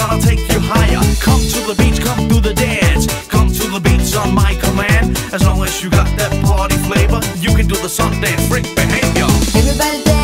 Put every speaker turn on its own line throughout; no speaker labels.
gonna take you higher. Come to the beach, come to the dance. Come to the beach on my command. As long as you got that party flavor, you can do the sundance freak behavior.
Everybody dance.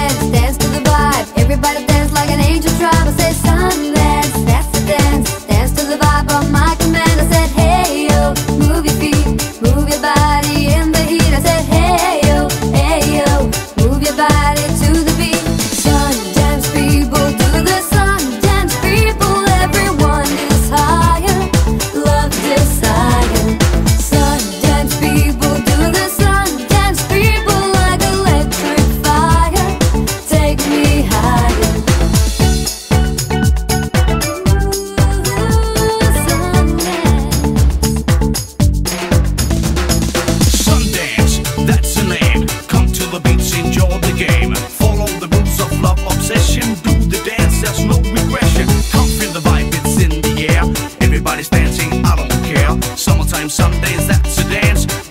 dance.